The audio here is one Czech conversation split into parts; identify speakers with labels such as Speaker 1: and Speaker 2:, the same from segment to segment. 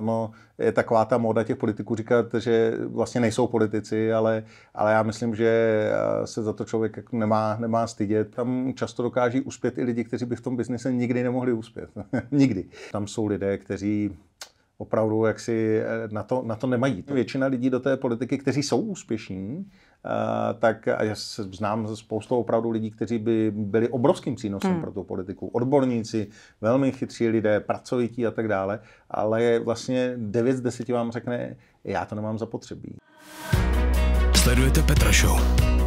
Speaker 1: ono je taková ta móda těch politiků říkat, že vlastně nejsou politici, ale, ale já myslím, že eh, se za to člověk jako nemá, nemá stydět. Tam často dokáží uspět i lidi, kteří by v tom biznise nikdy nemohli uspět. nikdy. Tam jsou lidé, kteří opravdu jaksi eh, na to, na to nemají. Většina lidí do té politiky, kteří jsou úspěšní, Uh, tak a já znám spoustu opravdu lidí, kteří by byli obrovským přínosem hmm. pro tu politiku. Odborníci, velmi chytří lidé, pracovití a tak dále, ale vlastně 9 z 10 vám řekne, já to nemám zapotřebí.
Speaker 2: Sledujete Petra Show.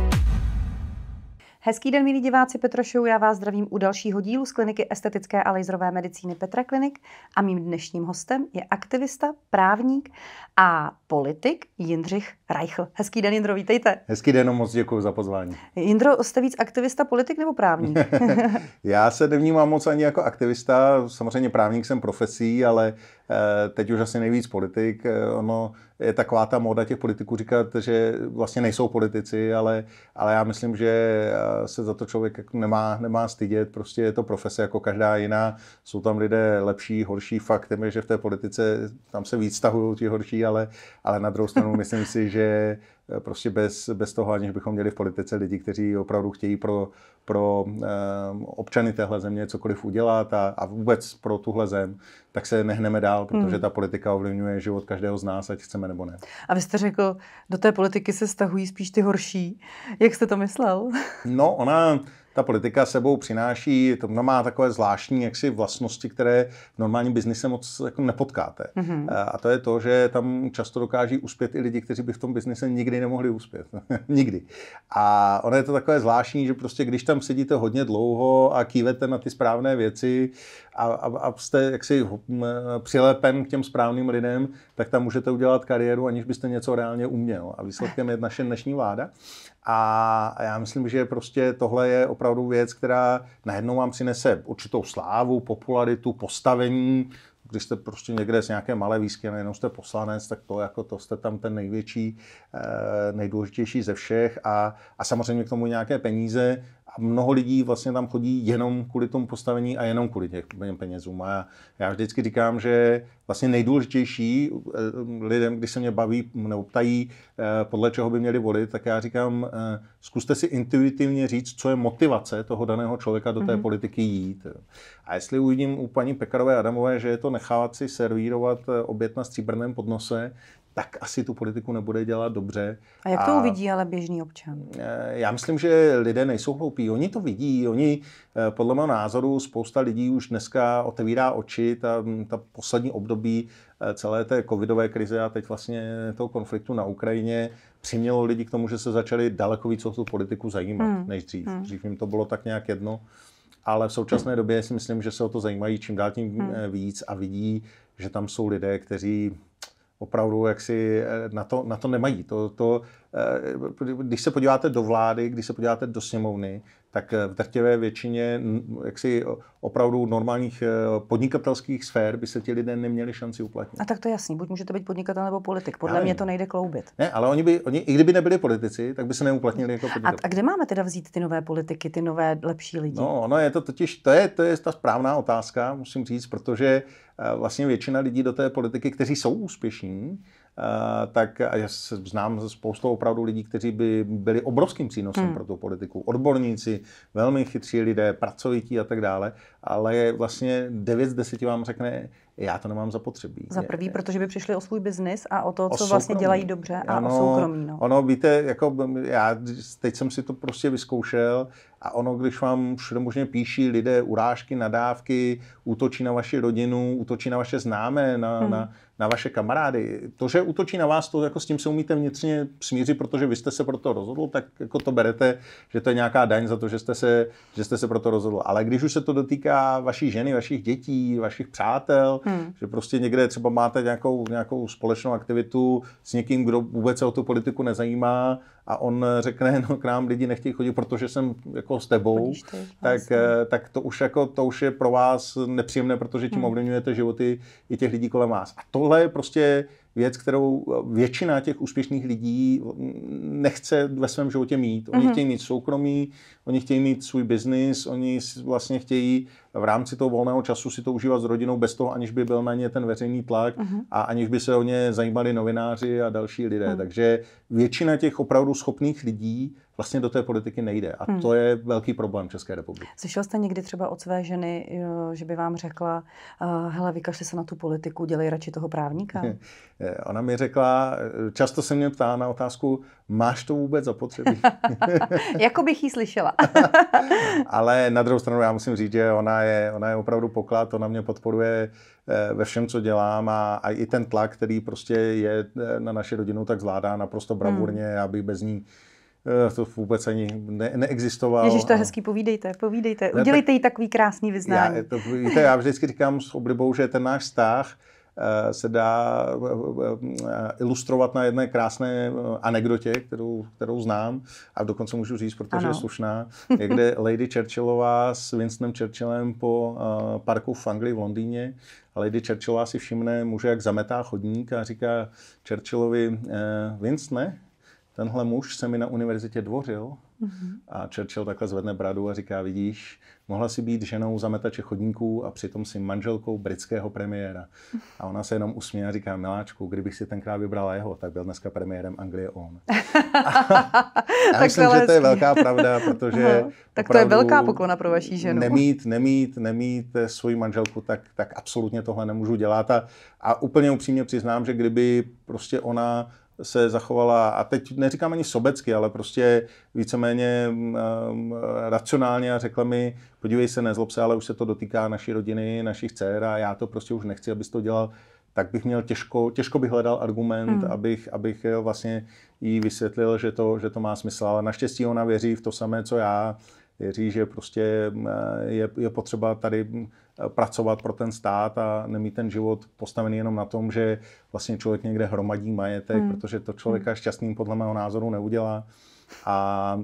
Speaker 3: Hezký den, milí diváci Petrošou, já vás zdravím u dalšího dílu z kliniky estetické a laserové medicíny Petra Klinik a mým dnešním hostem je aktivista, právník a politik Jindřich Reichl. Hezký den, Jindro, vítejte.
Speaker 1: Hezký den, moc děkuji za pozvání.
Speaker 3: Jindro, jste víc aktivista, politik nebo právník?
Speaker 1: já se nevnímám moc ani jako aktivista, samozřejmě právník jsem profesí, ale teď už asi nejvíc politik. Eh, ono je taková ta móda těch politiků říkat, že vlastně nejsou politici, ale, ale já myslím, že eh, se za to člověk jako nemá, nemá stydět. Prostě je to profese jako každá jiná. Jsou tam lidé lepší, horší. Faktem je, že v té politice tam se víc stahují ti horší, ale, ale na druhou stranu myslím si, že prostě bez, bez toho, aniž bychom měli v politice lidi, kteří opravdu chtějí pro, pro um, občany téhle země cokoliv udělat a, a vůbec pro tuhle zem, tak se nehneme dál, protože hmm. ta politika ovlivňuje život každého z nás, ať chceme nebo ne.
Speaker 3: A vy jste řekl, do té politiky se stahují spíš ty horší. Jak jste to myslel?
Speaker 1: No, ona ta politika sebou přináší, to má takové zvláštní jaksi vlastnosti, které v normálním biznise moc jako nepotkáte. Mm-hmm. A to je to, že tam často dokáží uspět i lidi, kteří by v tom biznise nikdy nemohli uspět. nikdy. A ono je to takové zvláštní, že prostě když tam sedíte hodně dlouho a kývete na ty správné věci a, a, a jste jaksi přilepen k těm správným lidem, tak tam můžete udělat kariéru, aniž byste něco reálně uměl. A výsledkem je naše dnešní vláda. A já myslím, že prostě tohle je opravdu věc, která najednou vám přinese určitou slávu, popularitu, postavení. Když jste prostě někde z nějaké malé výzky, nejenom jste poslanec, tak to, jako to jste tam ten největší, eh, nejdůležitější ze všech a, a samozřejmě k tomu nějaké peníze a mnoho lidí vlastně tam chodí jenom kvůli tomu postavení a jenom kvůli těm penězům. A já, já vždycky říkám, že vlastně nejdůležitější eh, lidem, když se mě baví nebo ptají, eh, podle čeho by měli volit, tak já říkám, eh, zkuste si intuitivně říct, co je motivace toho daného člověka do té mm-hmm. politiky jít. A jestli uvidím u paní Pekarové Adamové, že je to nechávat si servírovat oběd na stříbrném podnose, tak asi tu politiku nebude dělat dobře.
Speaker 3: A jak to a, uvidí ale běžný občan?
Speaker 1: Eh, já myslím, že lidé nejsou hloupí. Oni to vidí. Oni, eh, podle mého názoru, spousta lidí už dneska otevírá oči. Ta, ta poslední období eh, celé té covidové krize a teď vlastně toho konfliktu na Ukrajině přimělo lidi k tomu, že se začali daleko víc o tu politiku zajímat hmm. než dřív. Hmm. Dřív jim to bylo tak nějak jedno. Ale v současné době si myslím, že se o to zajímají čím dál tím hmm. víc a vidí, že tam jsou lidé, kteří opravdu jaksi eh, na to, na to nemají. To, to, když se podíváte do vlády, když se podíváte do sněmovny, tak v drtivé většině jaksi opravdu normálních eh, podnikatelských sfér by se ti lidé neměli šanci uplatnit.
Speaker 3: A tak to je jasný, buď můžete být podnikatel nebo politik. Podle mě to nejde kloubit.
Speaker 1: Ne, ale oni, by, oni i kdyby nebyli politici, tak by se neuplatnili jako podnikatel.
Speaker 3: A, a kde máme teda vzít ty nové politiky, ty nové lepší lidi?
Speaker 1: No, ono je to totiž, to je, to je ta správná otázka, musím říct, protože vlastně většina lidí do té politiky, kteří jsou úspěšní, tak a já znám spoustu opravdu lidí, kteří by byli obrovským přínosem hmm. pro tu politiku. Odborníci, velmi chytří lidé, pracovití a tak dále, ale vlastně 9 z 10 vám řekne, já to nemám zapotřebí.
Speaker 3: Za prvý, protože by přišli o svůj biznis a o to, co o vlastně dělají dobře a ano, o soukromí. No.
Speaker 1: Ono, víte, jako já teď jsem si to prostě vyzkoušel a ono, když vám všude možně píší lidé urážky, nadávky, útočí na vaši rodinu, útočí na vaše známé, na, hmm. na, na vaše kamarády. To, že útočí na vás, to jako s tím se umíte vnitřně smířit, protože vy jste se pro to rozhodl, tak jako to berete, že to je nějaká daň za to, že jste se, že jste se pro to rozhodl. Ale když už se to dotýká vaší ženy, vašich dětí, vašich přátel, hmm. že prostě někde třeba máte nějakou, nějakou společnou aktivitu s někým, kdo vůbec se o tu politiku nezajímá, a on řekne, no k nám lidi nechtějí chodit, protože jsem jako s tebou, ty, tak, vlastně. tak to už jako, to už je pro vás nepříjemné, protože tím hmm. ovlivňujete životy i těch lidí kolem vás. A tohle je prostě věc, kterou většina těch úspěšných lidí nechce ve svém životě mít. Oni mm-hmm. chtějí mít soukromí, oni chtějí mít svůj biznis, oni vlastně chtějí v rámci toho volného času si to užívat s rodinou bez toho, aniž by byl na ně ten veřejný tlak mm-hmm. a aniž by se o ně zajímali novináři a další lidé. Mm. Takže většina těch opravdu schopných lidí vlastně do té politiky nejde. A hmm. to je velký problém České republiky.
Speaker 3: Slyšel jste někdy třeba od své ženy, že by vám řekla, uh, hele, vykašli se na tu politiku, dělej radši toho právníka?
Speaker 1: Ona mi řekla, často se mě ptá na otázku, máš to vůbec zapotřebí?
Speaker 3: jako bych ji slyšela.
Speaker 1: Ale na druhou stranu já musím říct, že ona je, ona je opravdu poklad, ona mě podporuje eh, ve všem, co dělám a, a i ten tlak, který prostě je eh, na naši rodinu, tak zvládá naprosto bravurně, hmm. bych bez ní Eh, to vůbec ani ne, neexistoval.
Speaker 3: Ježíš, to je hezký, povídejte, povídejte. Udělejte jí takový krásný vyznání.
Speaker 1: Já, to, víte, já vždycky říkám s oblibou, že ten náš vztah eh, se dá eh, ilustrovat na jedné krásné anekdotě, kterou, kterou znám a dokonce můžu říct, protože ano. je slušná, kde Lady Churchillová s Winstonem Churchillem po parku v Anglii v Londýně a Lady Churchillová si všimne muže, jak zametá chodník a říká Churchillovi, Winston, ne? Tenhle muž se mi na univerzitě dvořil mm-hmm. a Churchill takhle zvedne bradu a říká, vidíš, mohla si být ženou zametače chodníků a přitom si manželkou britského premiéra. A ona se jenom usměje a říká, miláčku, kdybych si tenkrát vybrala jeho, tak byl dneska premiérem Anglie on. já myslím, že to je velká pravda, protože
Speaker 3: Tak to je velká poklona pro vaší ženu.
Speaker 1: Nemít, nemít, nemít svoji manželku, tak, tak absolutně tohle nemůžu dělat. A, a úplně upřímně přiznám, že kdyby prostě ona se zachovala, a teď neříkám ani sobecky, ale prostě víceméně um, racionálně a řekla mi, podívej se, nezlob se, ale už se to dotýká naší rodiny, našich dcer a já to prostě už nechci, abys to dělal, tak bych měl těžko, těžko bych hledal argument, hmm. abych, abych vlastně jí vysvětlil, že to, že to má smysl, ale naštěstí ona věří v to samé, co já, věří, že prostě je, je potřeba tady pracovat pro ten stát a nemít ten život postavený jenom na tom, že vlastně člověk někde hromadí majetek, hmm. protože to člověka hmm. šťastným podle mého názoru neudělá. A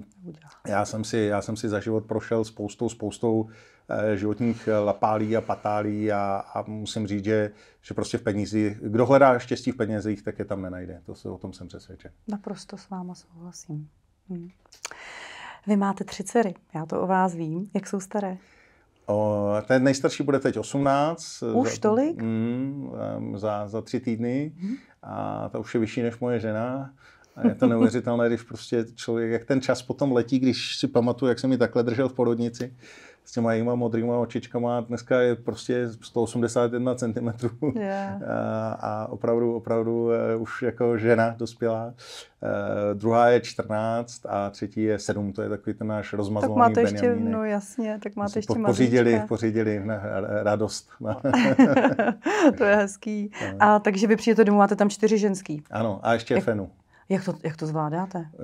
Speaker 1: já jsem si, já jsem si za život prošel spoustou, spoustou eh, životních lapálí a patálí a, a musím říct, že, že prostě v penězích, kdo hledá štěstí v penězích, tak je tam nenajde. To se, o tom jsem přesvědčen.
Speaker 3: Naprosto s váma souhlasím. Hmm. Vy máte tři dcery, já to o vás vím. Jak jsou staré?
Speaker 1: O, ten nejstarší bude teď 18.
Speaker 3: Už
Speaker 1: za,
Speaker 3: tolik?
Speaker 1: Mm, za, za tři týdny. Mm. A ta už je vyšší než moje žena. A je to neuvěřitelné, když prostě člověk, jak ten čas potom letí, když si pamatuju, jak jsem mi takhle držel v porodnici s těma jejíma modrýma očičkama. Dneska je prostě 181 cm. Yeah. A, a opravdu, opravdu eh, už jako žena dospělá. Uh, druhá je 14 a třetí je 7, to je takový ten náš rozmazlovaný Tak máte
Speaker 3: ještě, no jasně, tak máte ještě
Speaker 1: pořídili, pořídili na radost.
Speaker 3: to je hezký. No. A takže vy přijete domů, máte tam čtyři ženský.
Speaker 1: Ano, a ještě Jak... Fenu.
Speaker 3: Jak to, jak to zvládáte? Eh,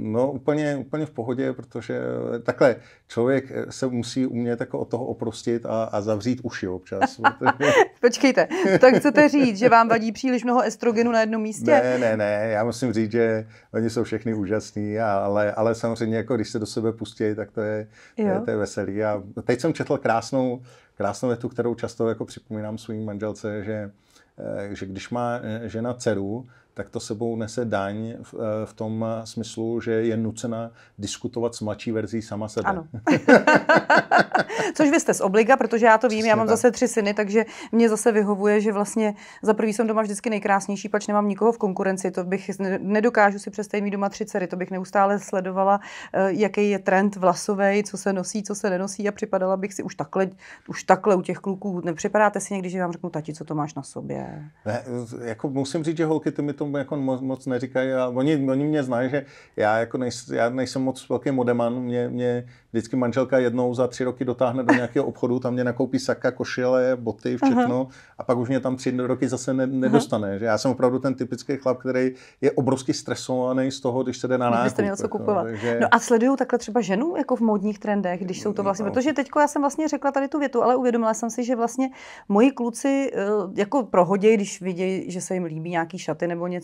Speaker 1: no úplně, úplně v pohodě, protože takhle člověk se musí umět jako od toho oprostit a, a zavřít uši občas.
Speaker 3: Počkejte, tak chcete říct, že vám vadí příliš mnoho estrogenu na jednom místě?
Speaker 1: Ne, ne, ne, já musím říct, že oni jsou všechny úžasní, ale, ale samozřejmě jako když se do sebe pustí, tak to je, to je, to je veselý. A teď jsem četl krásnou, krásnou větu, kterou často jako připomínám svým manželce, že, eh, že když má eh, žena dceru, tak to sebou nese daň v, eh, v tom smyslu, že je nucena diskutovat s mladší verzí sama sebe.
Speaker 3: Ano. Což vy jste z obliga, protože já to vím, Přesně já mám tak. zase tři syny, takže mě zase vyhovuje, že vlastně za prvý jsem doma vždycky nejkrásnější, pač nemám nikoho v konkurenci, to bych nedokážu si představit mít doma tři dcery, to bych neustále sledovala, eh, jaký je trend vlasový, co se nosí, co se nenosí a připadala bych si už takhle, už takhle u těch kluků. Nepřipadáte si někdy, že vám řeknu, tati, co to máš na sobě?
Speaker 1: Ne, jako musím říct, že holky to mi to tomu jako moc, moc neříkají a oni, oni mě znají, že já, jako nejs, já nejsem moc velký modeman, mě, mě vždycky manželka jednou za tři roky dotáhne do nějakého obchodu, tam mě nakoupí saka, košile, boty, všechno Aha. a pak už mě tam tři roky zase ne, nedostane. Že já jsem opravdu ten typický chlap, který je obrovsky stresovaný z toho, když se jde na nákup. Byste
Speaker 3: měl co jako, kupovat. Takže... No a sledují takhle třeba ženu jako v módních trendech, když jsou to vlastně, no. protože teď já jsem vlastně řekla tady tu větu, ale uvědomila jsem si, že vlastně moji kluci eh, jako prohodějí, když vidějí, že se jim líbí nějaký šaty nebo něco,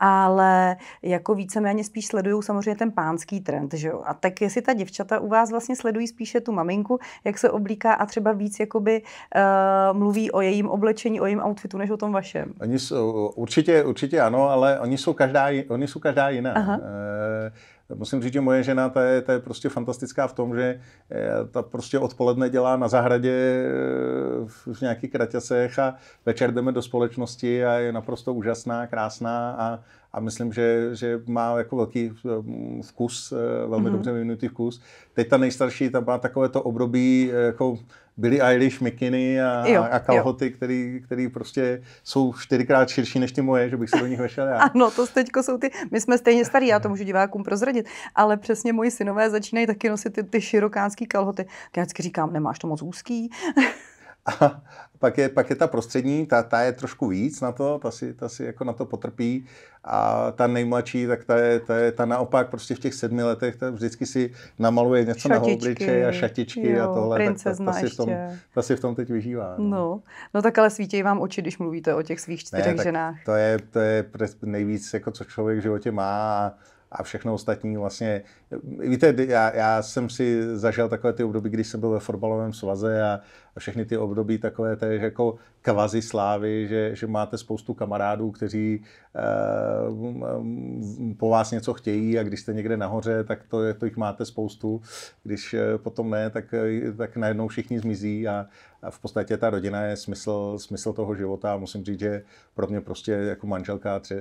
Speaker 3: ale jako víceméně spíš sledují samozřejmě ten pánský trend, že jo. A tak jestli ta děvčata u vás vlastně sledují spíše tu maminku, jak se oblíká a třeba víc jakoby uh, mluví o jejím oblečení, o jejím outfitu, než o tom vašem.
Speaker 1: Oni jsou, určitě, určitě ano, ale oni jsou každá, oni jsou každá jiná. Aha. Uh, Musím říct, že moje žena, ta je, ta je prostě fantastická v tom, že eh, ta prostě odpoledne dělá na zahradě eh, v nějakých kraťasech a večer jdeme do společnosti a je naprosto úžasná, krásná a, a myslím, že, že má jako velký eh, vkus, velmi mm-hmm. dobře vyvinutý vkus. Teď ta nejstarší, ta má takové to období jako Billy Eilish, mikiny a, jo, a kalhoty, jo. který, který prostě jsou čtyřikrát širší než ty moje, že bych se do nich vešel já.
Speaker 3: Ano, to teďko jsou ty, my jsme stejně starý, já to můžu divákům prozradit, ale přesně moji synové začínají taky nosit ty, ty širokánský kalhoty. Já vždycky říkám, nemáš to moc úzký?
Speaker 1: A pak je, pak je ta prostřední, ta, ta je trošku víc na to, ta si, ta si jako na to potrpí. A ta nejmladší, tak ta je, ta je ta naopak prostě v těch sedmi letech, ta vždycky si namaluje něco šatičky, na obličeji a šatičky jo, a tohle. Tak ta, ta, si v tom, ta si v tom teď vyžívá.
Speaker 3: No. no, no tak ale svítějí vám oči, když mluvíte o těch svých čtyřech ne, ženách.
Speaker 1: To je, to je nejvíc, jako co člověk v životě má. A, a všechno ostatní vlastně. Víte, já, já jsem si zažil takové ty období, když jsem byl ve fotbalovém svaze a všechny ty období takové té jako kvazi slávy, že, že máte spoustu kamarádů, kteří eh, po vás něco chtějí a když jste někde nahoře, tak to, to jich máte spoustu. Když eh, potom ne, tak, tak najednou všichni zmizí a, a v podstatě ta rodina je smysl, smysl toho života a musím říct, že pro mě prostě jako manželka a tři,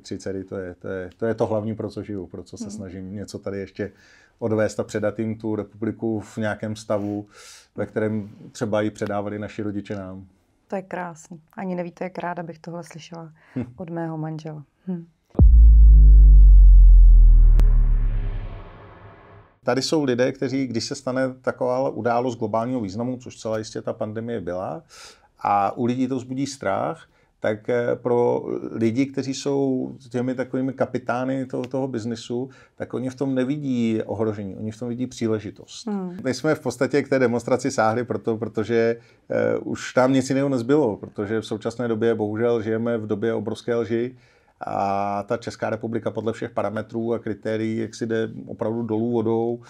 Speaker 1: tři dcery, to je, to, je, to je to hlavní, pro co žiju, pro co se hmm. snažím něco tady ještě odvést a předat jim tu republiku v nějakém stavu, ve kterém třeba ji předávali naši rodiče nám.
Speaker 3: To je krásný. Ani nevíte, jak ráda bych tohle slyšela hm. od mého manžela. Hm.
Speaker 1: Tady jsou lidé, kteří, když se stane taková událost globálního významu, což celá jistě ta pandemie byla, a u lidí to vzbudí strach, tak eh, pro lidi, kteří jsou těmi takovými kapitány toho, toho biznesu, tak oni v tom nevidí ohrožení, oni v tom vidí příležitost. Hmm. My jsme v podstatě k té demonstraci sáhli proto, protože uh, už tam nic jiného nezbylo, protože v současné době bohužel žijeme v době obrovské lži, a ta Česká republika podle všech parametrů a kritérií, jak si jde opravdu dolů vodou,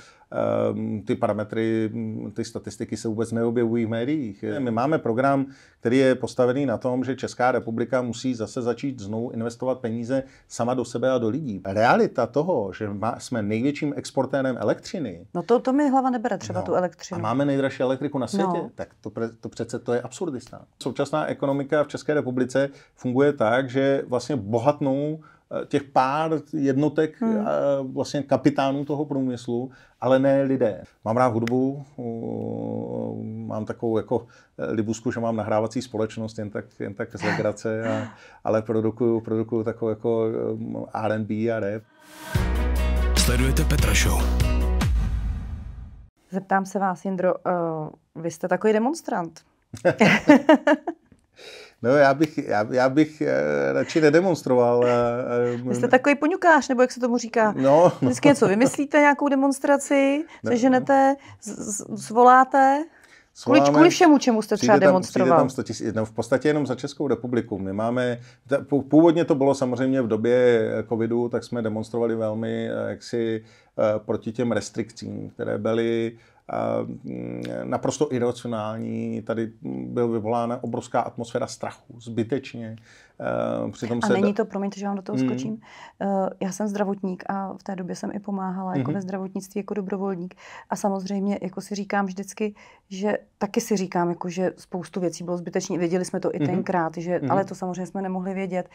Speaker 1: ty parametry, ty statistiky se vůbec neobjevují v médiích. My máme program, který je postavený na tom, že Česká republika musí zase začít znovu investovat peníze sama do sebe a do lidí. Realita toho, že jsme největším exportérem elektřiny.
Speaker 3: No to, to mi hlava nebere třeba no, tu elektřinu.
Speaker 1: A máme nejdražší elektriku na světě, no. tak to, to přece to je absurdista. Současná ekonomika v České republice funguje tak, že vlastně bohatnou těch pár jednotek hmm. vlastně kapitánů toho průmyslu, ale ne lidé. Mám rád hudbu, mám takovou jako eh, libusku, že mám nahrávací společnost jen tak, jen tak z legrace, a, ale produkuju, produkuju takovou jako R&B a rap.
Speaker 2: Sledujete Petra Show.
Speaker 3: Zeptám se vás, Jindro, uh, vy jste takový demonstrant.
Speaker 1: No, já bych, já, já bych eh, radši nedemonstroval.
Speaker 3: Vy jste takový poňukář, nebo jak se tomu říká? No, no. Vždycky něco vymyslíte, nějakou demonstraci, no, seženete, zvoláte. Kvůli, kvůli všemu, čemu jste třeba tam, demonstroval?
Speaker 1: Tam 100 000, no, v podstatě jenom za Českou republiku. My máme, původně to bylo samozřejmě v době covidu, tak jsme demonstrovali velmi eh, jaksi eh, proti těm restrikcím, které byly naprosto iracionální. Tady byl vyvolána obrovská atmosféra strachu, zbytečně.
Speaker 3: Eh, přitom a se není to, promiňte, že vám do toho mm. skočím, uh, já jsem zdravotník a v té době jsem i pomáhala mm. jako mhm. ve zdravotnictví jako dobrovolník a samozřejmě jako si říkám vždycky, že taky si říkám, jako, že spoustu věcí bylo zbytečně, věděli jsme to i mm. tenkrát, že, mm. ale to samozřejmě jsme nemohli vědět,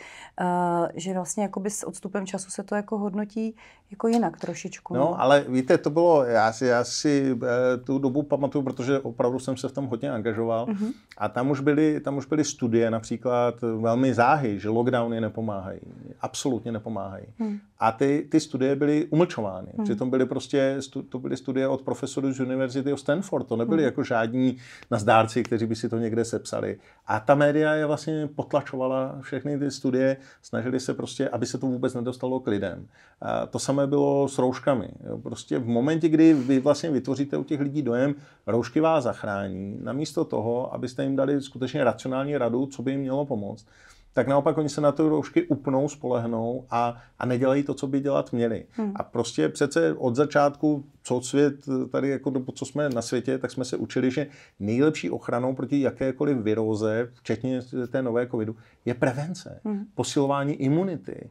Speaker 3: že vlastně jakoby s odstupem času se to jako hodnotí jako jinak trošičku.
Speaker 1: No, no. ale víte, to bylo, já si, já si tu dobu pamatuju, protože opravdu jsem se v tom hodně angažoval mm. a tam už byly, tam už byly studie například velmi záhy, že lockdowny nepomáhají. Absolutně nepomáhají. Hmm. A ty, ty studie byly umlčovány. Hmm. Přitom byly prostě, to byly studie od profesorů z Univerzity of Stanford. To nebyly hmm. jako žádní nazdárci, kteří by si to někde sepsali. A ta média je vlastně potlačovala všechny ty studie, snažili se prostě, aby se to vůbec nedostalo k lidem. A to samé bylo s rouškami. Prostě v momentě, kdy vy vlastně vytvoříte těch lidí dojem, roušky vás zachrání, namísto toho, abyste jim dali skutečně racionální radu, co by jim mělo pomoct, tak naopak oni se na to roušky upnou, spolehnou a, a nedělají to, co by dělat měli. Hmm. A prostě přece od začátku, co svět tady, jako co jsme na světě, tak jsme se učili, že nejlepší ochranou proti jakékoliv viróze, včetně té nové covidu, je prevence, hmm. posilování imunity.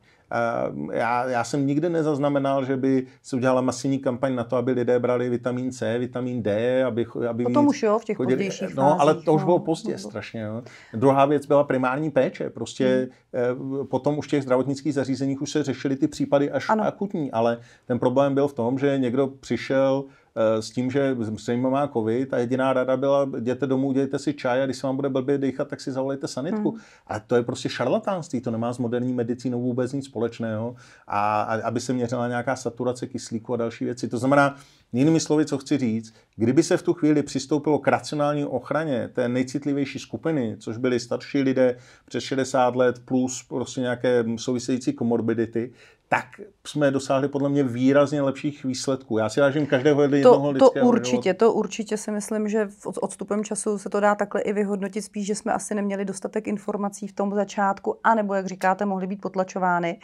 Speaker 1: Já, já jsem nikdy nezaznamenal, že by se udělala masivní kampaň na to, aby lidé brali vitamin C, vitamin D, aby, aby
Speaker 3: Potom už jo, v těch chodili. pozdějších
Speaker 1: No, fázích, ale to už no. bylo pozdě no. strašně. Jo. Druhá věc byla primární péče. Prostě hmm. potom už v těch zdravotnických zařízeních už se řešily ty případy až ano. akutní, ale ten problém byl v tom, že někdo přišel Eh, s tím, že zřejmě má covid a jediná rada byla, jděte domů, dějte si čaj a když se vám bude blbě dýchat, tak si zavolejte sanitku. Hmm. A to je prostě šarlatánství, to nemá s moderní medicínou vůbec nic společného. A, a aby se měřila nějaká saturace kyslíku a další věci. To znamená, Jinými slovy, co chci říct, kdyby se v tu chvíli přistoupilo k racionální ochraně té nejcitlivější skupiny, což byli starší lidé přes 60 let plus prostě nějaké související komorbidity, tak jsme dosáhli podle mě výrazně lepších výsledků. Já si vážím každého jednoho
Speaker 3: to,
Speaker 1: lidského
Speaker 3: To určitě, to určitě si myslím, že v odstupem času se to dá takhle i vyhodnotit, spíš, že jsme asi neměli dostatek informací v tom začátku, anebo, jak říkáte, mohly být potlačovány.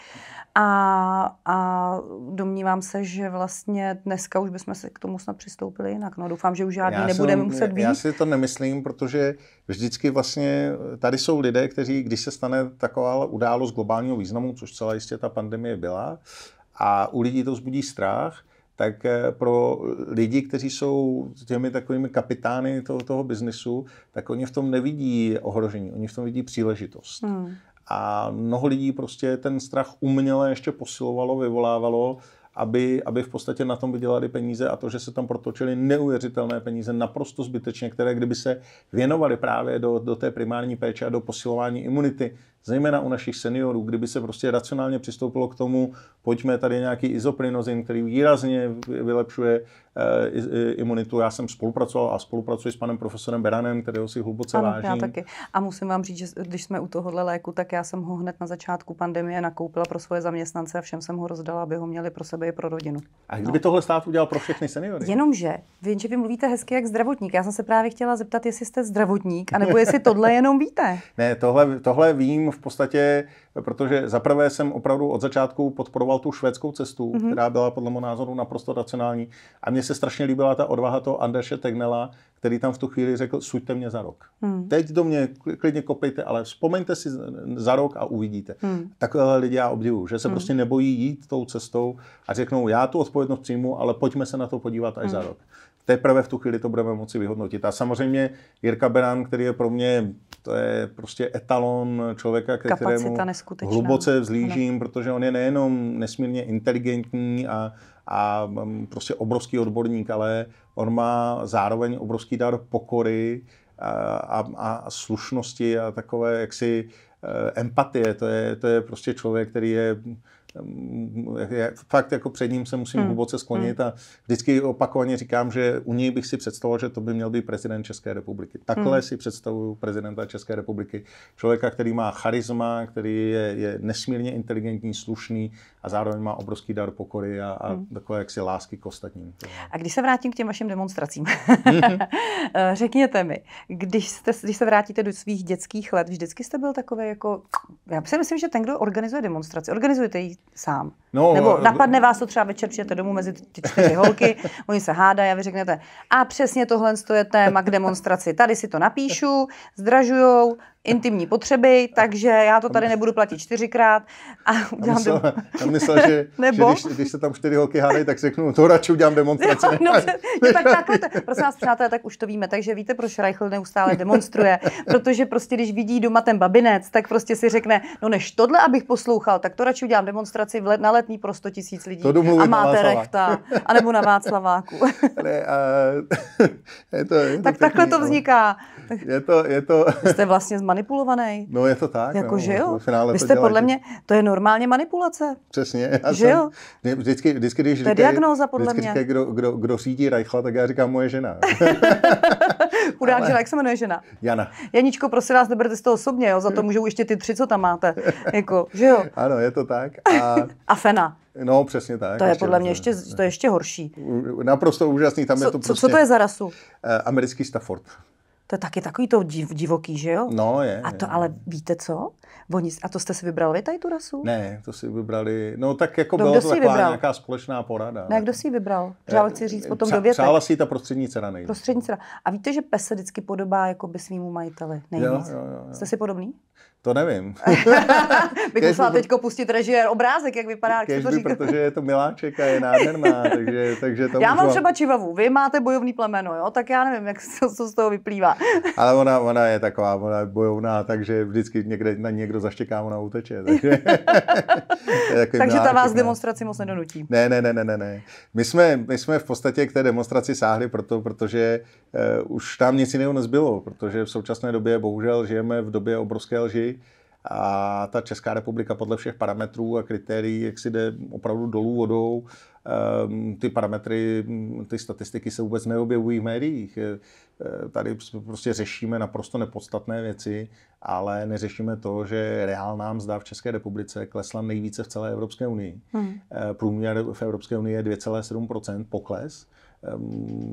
Speaker 3: A, a domnívám se, že vlastně dneska už bychom se k tomu snad přistoupili jinak. No, doufám, že už žádný nebudeme muset být.
Speaker 1: Já si to nemyslím, protože vždycky vlastně tady jsou lidé, kteří, když se stane taková událost globálního významu, což celá jistě ta pandemie byla, a u lidí to zbudí strach, tak eh, pro lidi, kteří jsou těmi takovými kapitány toho, toho biznesu, tak oni v tom nevidí ohrožení, oni v tom vidí příležitost. Hmm. A mnoho lidí prostě ten strach uměle ještě posilovalo, vyvolávalo aby, aby v podstatě na tom vydělali peníze a to, že se tam protočily neuvěřitelné peníze naprosto zbytečně, které kdyby se věnovali právě do, do té primární péče a do posilování imunity, zejména u našich seniorů, kdyby se prostě racionálně přistoupilo k tomu, pojďme tady nějaký izoprinozin, který výrazně vylepšuje Eh, imunitu. Já jsem spolupracoval a spolupracuji s panem profesorem Beranem, kterého si hluboce ano, vážím.
Speaker 3: Já taky. A musím vám říct, že když jsme u tohohle léku, tak já jsem ho hned na začátku pandemie nakoupila pro svoje zaměstnance a všem jsem ho rozdala, aby ho měli pro sebe i pro rodinu.
Speaker 1: A kdyby no. tohle stát udělal pro všechny seniory?
Speaker 3: Jenomže, vím, že vy mluvíte hezky jak zdravotník. Já jsem se právě chtěla zeptat, jestli jste zdravotník, anebo jestli tohle jenom víte.
Speaker 1: ne, tohle, tohle vím v podstatě, protože zaprvé jsem opravdu od začátku podporoval tu švédskou cestu, mm-hmm. která byla podle mého názoru naprosto racionální. A mně se strašně líbila ta odvaha toho Anderše Tegnela, který tam v tu chvíli řekl, suďte mě za rok. Hmm. Teď do mě klidně kopejte, ale vzpomeňte si za rok a uvidíte. Hmm. Takové lidi já obdivuju, že se hmm. prostě nebojí jít tou cestou a řeknou, já tu odpovědnost přijmu, ale pojďme se na to podívat až hmm. za rok. Teprve v tu chvíli to budeme moci vyhodnotit. A samozřejmě Jirka Beran, který je pro mě, to je prostě etalon člověka, ke kterému hluboce vzlížím, protože on je nejenom nesmírně inteligentní a a mm, prostě obrovský odborník, ale on má zároveň obrovský dar pokory a, a, a slušnosti a takové jaksi eh, empatie. To je, to je prostě člověk, který je fakt jako před ním se musím hmm. hluboce sklonit hmm. a vždycky opakovaně říkám, že u něj bych si představoval, že to by měl být prezident České republiky. Takhle hmm. si představuju prezidenta České republiky. Člověka, který má charisma, který je, je nesmírně inteligentní, slušný a zároveň má obrovský dar pokory a, a hmm. takové jaksi lásky k ostatním.
Speaker 3: A když se vrátím k těm vašim demonstracím, řekněte mi, když, jste, když se vrátíte do svých dětských let, vždycky jste byl takový jako, já si myslím, že ten, kdo organizuje demonstraci, organizujete ji sám. No, Nebo napadne vás to třeba večer, přijete domů mezi ty čtyři holky, oni se hádají a vy řeknete, a přesně tohle je téma k demonstraci. Tady si to napíšu, zdražujou, intimní potřeby, takže já to tady nebudu platit čtyřikrát a udělám
Speaker 1: myslel, dem... já myslel, že, Nebo? že když, když, se tam čtyři holky hádají, tak řeknu, to radši udělám demonstraci.
Speaker 3: No, no, no, tak takhle, to, prosím vás, přátelé, tak už to víme, takže víte, proč Reichl neustále demonstruje, protože prostě, když vidí doma ten babinec, tak prostě si řekne, no než tohle, abych poslouchal, tak to radši udělám demonstraci v let, na letní pro 100 tisíc lidí.
Speaker 1: To
Speaker 3: a máte rechta, anebo na Václaváku. Ale, a, je to, je to tak pěkný, takhle to vzniká.
Speaker 1: Je to, je to...
Speaker 3: Jste vlastně zmanipulovaný.
Speaker 1: No je to tak.
Speaker 3: Jako,
Speaker 1: no,
Speaker 3: že jo? Vy jste podle mě, to je normálně manipulace.
Speaker 1: Přesně.
Speaker 3: Já že jsem, jo?
Speaker 1: Vždycky, vždycky, když
Speaker 3: to je diagnóza podle
Speaker 1: vždycky
Speaker 3: mě.
Speaker 1: Říkají, kdo, kdo, kdo řídí Reichla, tak já říkám moje žena.
Speaker 3: Chudák Ale... žena, jak se jmenuje žena?
Speaker 1: Jana.
Speaker 3: Janíčko, prosím vás, neberte z toho osobně, jo? za to můžou ještě ty tři, co tam máte. jako, že jo?
Speaker 1: Ano, je to tak.
Speaker 3: A, a Fena.
Speaker 1: No, přesně tak.
Speaker 3: To je podle mě ještě, to je ještě horší.
Speaker 1: Naprosto úžasný. Tam
Speaker 3: co,
Speaker 1: je to
Speaker 3: prostě, co to je za rasu?
Speaker 1: Uh, americký Stafford.
Speaker 3: To je taky takový to div, divoký, že jo?
Speaker 1: No, je.
Speaker 3: A to
Speaker 1: je.
Speaker 3: ale víte co? Oni, a to jste si vybrali vy tady tu rasu?
Speaker 1: Ne, to si vybrali, no tak jako
Speaker 3: No,
Speaker 1: byla to
Speaker 3: si
Speaker 1: taková
Speaker 3: vybral?
Speaker 1: nějaká společná porada.
Speaker 3: Ne, kdo si ji vybral? Přál chci říct potom
Speaker 1: Přá-
Speaker 3: do věty.
Speaker 1: Přála si ta prostřední dcera nejvíc.
Speaker 3: Prostřední dcera. A víte, že pes se vždycky podobá jako by svýmu majiteli nejvíc?
Speaker 1: Jo, jo, jo, jo.
Speaker 3: Jste si podobný?
Speaker 1: To nevím.
Speaker 3: Bych musela teď pustit režisér obrázek, jak vypadá, jak to
Speaker 1: Kežby,
Speaker 3: říkal.
Speaker 1: protože je to miláček a je nádherná, takže, takže to
Speaker 3: Já mám třeba čivavu, vy máte bojovný plemeno, jo? tak já nevím, jak co, co z toho vyplývá.
Speaker 1: Ale ona, ona je taková, ona je bojovná, takže vždycky někde na někdo zaštěká, ona uteče. Takže,
Speaker 3: Takže ta vás
Speaker 1: no.
Speaker 3: demonstraci moc nedonutí.
Speaker 1: Ne, ne, ne, ne, ne, ne. My jsme, my jsme v podstatě k té demonstraci sáhli proto, protože uh, už tam nic jiného nezbylo, protože v současné době bohužel žijeme v době obrovské lži a ta Česká republika podle všech parametrů a kritérií, jak si jde opravdu dolů vodou, um, ty parametry, ty statistiky se vůbec neobjevují v médiích. Eh, Tady prostě řešíme naprosto nepodstatné věci, ale neřešíme to, že reálná mzda v České republice klesla nejvíce v celé Evropské unii.
Speaker 3: Hmm.
Speaker 1: Eh, Průměr v Evropské unii je 2,7% pokles ehm,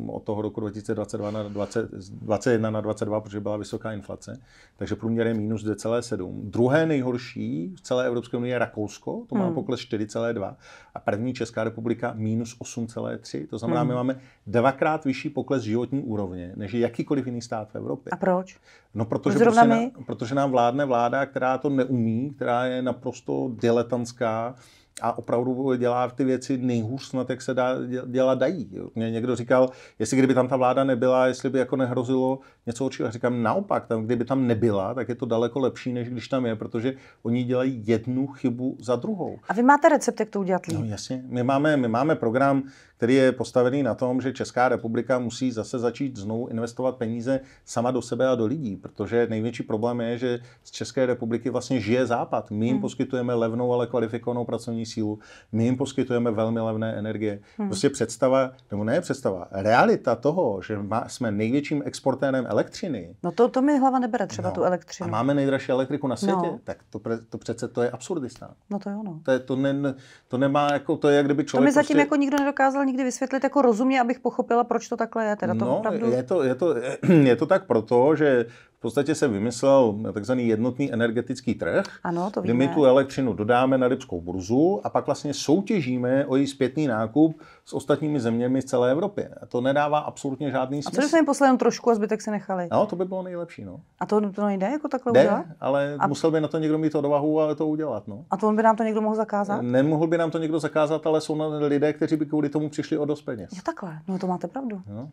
Speaker 1: od toho roku 2022 na 20, 21 na 22, protože byla vysoká inflace. Takže průměr je minus 2,7. Druhé nejhorší v celé Evropské unii je Rakousko, to má
Speaker 3: Hmm.
Speaker 1: pokles 4,2. A první Česká republika minus 8,3. To znamená,
Speaker 3: Hmm.
Speaker 1: my máme dvakrát vyšší pokles životní úrovně, než jakýkoliv jiný stát v Evropě.
Speaker 3: A proč?
Speaker 1: No, protože, prostě na, protože nám vládne vláda, která to neumí, která je naprosto diletantská a opravdu dělá ty věci nejhůř snad, jak se dá, dě- dělat dají. Mě někdo říkal, jestli kdyby tam ta vláda nebyla, jestli by jako nehrozilo něco. Já Říkám, naopak, tam, kdyby tam nebyla, tak je to daleko lepší, než když tam je, protože oni dělají jednu chybu za druhou.
Speaker 3: A vy máte recept, jak to udělat líp?
Speaker 1: No jasně, my máme, my máme program, který je postavený na tom, že Česká republika musí zase začít znovu investovat peníze sama do sebe a do lidí, protože největší problém je, že z České republiky vlastně žije Západ. My jim
Speaker 3: Hmm.
Speaker 1: poskytujeme levnou, ale kvalifikovanou pracovní sílu, my jim poskytujeme velmi levné energie.
Speaker 3: Hmm.
Speaker 1: Prostě představa, nebo ne představa, realita toho, že má, jsme největším exportérem elektřiny,
Speaker 3: No to, to mi hlava nebere, třeba
Speaker 1: No.
Speaker 3: tu
Speaker 1: a
Speaker 3: elektřinu.
Speaker 1: máme nejdražší elektriku na světě,
Speaker 3: No.
Speaker 1: tak to, pre, to přece to je absurdista.
Speaker 3: No to jo, no.
Speaker 1: To, je, to, ne, to nemá jako, to je jak kdyby
Speaker 3: To
Speaker 1: člověk
Speaker 3: mi zatím
Speaker 1: prostě...
Speaker 3: jako nikdo nedokázal nikdy vysvětlit jako rozumně, abych pochopila, proč to takhle je. Teda to
Speaker 1: no,
Speaker 3: opravdu...
Speaker 1: je, to, je, to, je to tak proto, že podstatě se vymyslel takzvaný jednotný energetický trh,
Speaker 3: Ano, to
Speaker 1: kdy my tu elektřinu dodáme na Lipskou burzu a pak vlastně soutěžíme o její zpětný nákup s ostatními zeměmi z celé Evropy. A to nedává absolutně žádný
Speaker 3: A co
Speaker 1: smysl.
Speaker 3: jsme jim poslali trošku a zbytek si nechali?
Speaker 1: No, to by bylo nejlepší, no.
Speaker 3: A to, to nejde jako takhle
Speaker 1: Jde,
Speaker 3: udělat?
Speaker 1: ale
Speaker 3: A-
Speaker 1: musel by na to někdo mít odvahu a to udělat, no.
Speaker 3: A to on by nám to někdo mohl zakázat?
Speaker 1: Nemohl by nám to někdo zakázat, ale jsou na- lidé, kteří by kvůli tomu přišli o dost peněz.
Speaker 3: Jo, takhle. No to máte pravdu.
Speaker 1: No.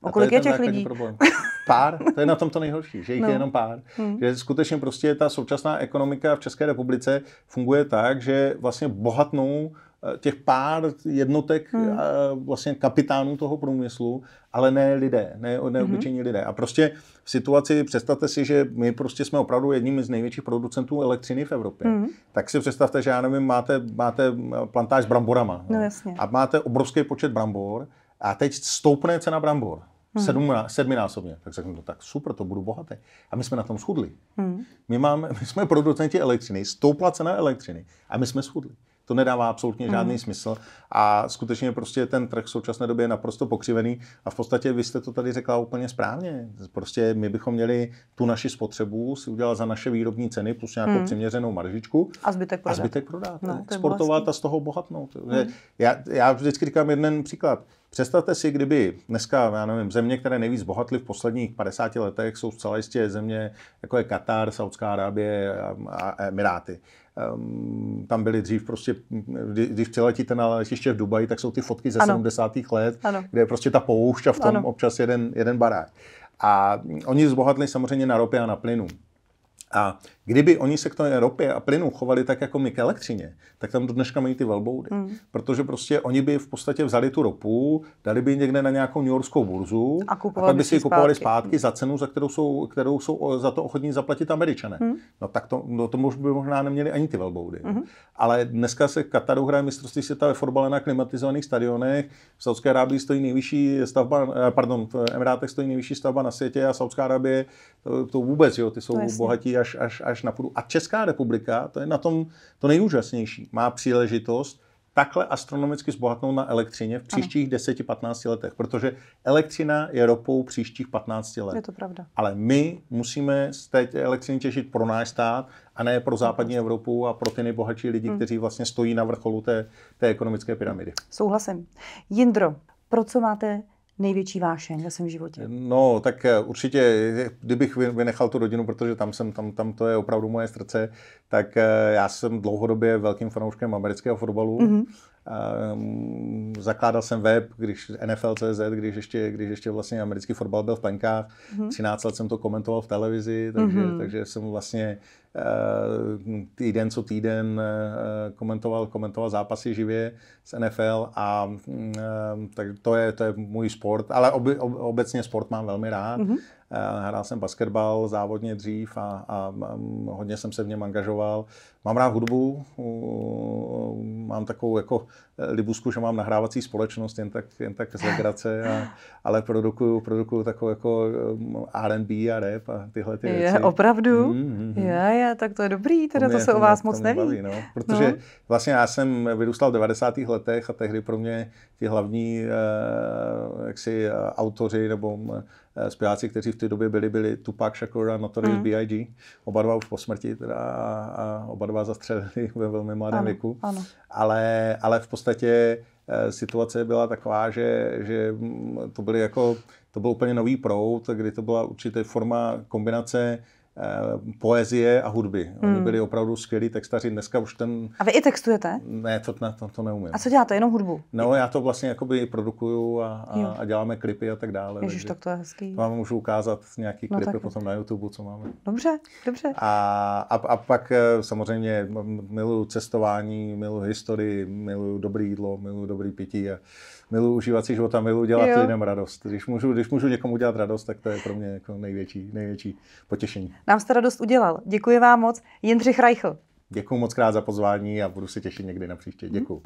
Speaker 3: O kolik je
Speaker 1: ten
Speaker 3: těch lidí?
Speaker 1: Problém. Pár, to je na tom to nejhorší, že jich
Speaker 3: No.
Speaker 1: je jenom pár.
Speaker 3: Hmm.
Speaker 1: Že skutečně prostě ta současná ekonomika v České republice funguje tak, že vlastně bohatnou eh, těch pár jednotek
Speaker 3: Hmm.
Speaker 1: eh, vlastně kapitánů toho průmyslu, ale ne lidé, ne, ne obyčejní lidé. A prostě v situaci, představte si, že my prostě jsme opravdu jedním z největších producentů elektřiny v Evropě.
Speaker 3: Hmm.
Speaker 1: Tak si představte, že já nevím, máte, máte plantáž s bramborama.
Speaker 3: No, jasně.
Speaker 1: A máte obrovský počet brambor a teď stoupne cena brambor.
Speaker 3: Hmm.
Speaker 1: Sedmná, sedminásobně. Tak řeknu, no, tak super, to budu bohatý. A my jsme na tom schudli.
Speaker 3: Hmm.
Speaker 1: My, máme, my jsme producenti elektřiny, stoupla cena elektřiny a my jsme schudli. To nedává absolutně žádný
Speaker 3: Hmm.
Speaker 1: smysl a skutečně prostě ten trh v současné době je naprosto pokřivený a v podstatě vy jste to tady řekla úplně správně. Prostě my bychom měli tu naši spotřebu si udělat za naše výrobní ceny plus nějakou
Speaker 3: Hmm.
Speaker 1: přiměřenou maržičku
Speaker 3: A zbytek
Speaker 1: a
Speaker 3: prodat.
Speaker 1: zbytek prodat.
Speaker 3: No, bolestný.
Speaker 1: a z toho bohatnout. Hmm. Já, já vždycky říkám jeden příklad. Představte si, kdyby dneska, já nevím, země, které nejvíc bohatly v posledních 50 letech, jsou zcela jistě země, jako je Katar, Saudská Arábie a, a Emiráty. Um, tam byly dřív prostě, kdy- když přiletíte na letiště v Dubaji, tak jsou ty fotky ze
Speaker 3: Ano.
Speaker 1: 70. let,
Speaker 3: Ano.
Speaker 1: kde je prostě ta poušť a v tom
Speaker 3: Ano.
Speaker 1: občas jeden, jeden barák. A oni zbohatli samozřejmě na ropě a na plynu. A kdyby oni se k té ropě a plynu chovali tak jako my k elektřině, tak tam do dneška mají ty velboudy.
Speaker 3: Hmm.
Speaker 1: Protože prostě oni by v podstatě vzali tu ropu, dali by ji někde na nějakou New Yorkskou burzu
Speaker 3: A
Speaker 1: a pak
Speaker 3: by si
Speaker 1: ji kupovali
Speaker 3: zpátky.
Speaker 1: zpátky za cenu, za kterou jsou, kterou jsou za to ochotní zaplatit američané.
Speaker 3: Hmm.
Speaker 1: No tak to, no to by možná neměli ani ty velboudy.
Speaker 3: Mhm.
Speaker 1: Ale dneska se Kataru hraje mistrovství světa ve fotbale na klimatizovaných stadionech. V Saudské Arábii stojí nejvyšší stavba, eh, pardon, v Emirátech stojí nejvyšší stavba na světě a Saudská Arábie to, to vůbec, jo, ty jsou
Speaker 3: No
Speaker 1: bohatí až, až, až na půdu. A Česká republika, to je na tom to nejúžasnější, má příležitost takhle astronomicky zbohatnout na elektřině v příštích 10-15 letech, protože elektřina je ropou příštích 15 let.
Speaker 3: Je to pravda.
Speaker 1: Ale my musíme z té elektřiny těžit pro náš stát a ne pro západní Evropu a pro ty nejbohatší lidi,
Speaker 3: Hmm.
Speaker 1: kteří vlastně stojí na vrcholu té, té ekonomické pyramidy.
Speaker 3: Souhlasím. Jindro, pro co máte největší vášeň ve svém životě?
Speaker 1: No, tak eh, určitě, kdybych vy- vynechal tu rodinu, protože tam jsem, tam, tam to je opravdu moje srdce, tak eh, já jsem dlouhodobě velkým fanouškem amerického fotbalu.
Speaker 3: Mhm.
Speaker 1: Um, zakládal jsem web, když NFL.cz, když ještě, když ještě vlastně americký fotbal byl v plenkách.
Speaker 3: Mhm.
Speaker 1: 13 let jsem to komentoval v televizi, takže,
Speaker 3: Mhm.
Speaker 1: takže jsem vlastně uh, týden co týden uh, komentoval, komentoval zápasy živě z NFL a um, tak to je, to je můj sport, ale oby, ob, obecně sport mám velmi rád.
Speaker 3: Mhm.
Speaker 1: Eh, Hrál jsem basketbal závodně dřív a, a um, hodně jsem se v něm angažoval. Mám rád hudbu, mám takovou jako eh, libusku, že mám nahrávací společnost, jen tak, jen tak z legrace, a, ale produkuju, produkuju takovou jako um, R&B a rap a tyhle ty
Speaker 3: Je,
Speaker 1: věci.
Speaker 3: opravdu?
Speaker 1: Mm, mm, mm.
Speaker 3: Je, je, tak to je dobrý, teda to,
Speaker 1: mě-
Speaker 3: se o
Speaker 1: mě-
Speaker 3: vás
Speaker 1: to
Speaker 3: moc neví.
Speaker 1: Baví, no. Protože
Speaker 3: No.
Speaker 1: vlastně já jsem vyrůstal v 90. letech a tehdy pro mě ti hlavní eh, jaksi, eh, autoři nebo zpěváci, kteří v té době byli, byli Tupac Shakur a Notorious
Speaker 3: Mm.
Speaker 1: B.I.G. Oba dva už po smrti teda a, oba dva zastřelili ve velmi mladém
Speaker 3: Ano,
Speaker 1: věku.
Speaker 3: ano.
Speaker 1: Ale, ale v podstatě eh, situace byla taková, že, že mm, to byly jako, to byl úplně nový proud, kdy to byla určitě forma kombinace eh, poezie a hudby. Oni
Speaker 3: Hmm.
Speaker 1: byli opravdu skvělí textaři. Dneska už ten,
Speaker 3: A vy i textujete?
Speaker 1: ne, to, ne, to, to neumím.
Speaker 3: A co děláte? Jenom hudbu?
Speaker 1: No, já to vlastně jakoby produkuju a,
Speaker 3: Jo.
Speaker 1: a, a děláme klipy a tak dále.
Speaker 3: Ježiš, tak to je hezký.
Speaker 1: vám můžu ukázat nějaký
Speaker 3: No
Speaker 1: klipy
Speaker 3: tak.
Speaker 1: potom na YouTube, co máme.
Speaker 3: Dobře, dobře.
Speaker 1: A, a, a pak eh, samozřejmě miluju cestování, miluju historii, miluju dobré jídlo, miluju dobrý pití a miluju užívat si života, miluju dělat
Speaker 3: Jo.
Speaker 1: lidem radost. Když můžu, když můžu někomu dělat radost, tak to je pro mě jako největší, největší potěšení.
Speaker 3: Nám jste radost udělal. Děkuji vám moc. Jindřich Reichl.
Speaker 1: Děkuji moc krát za pozvání a budu se těšit někdy na příště. Děkuji.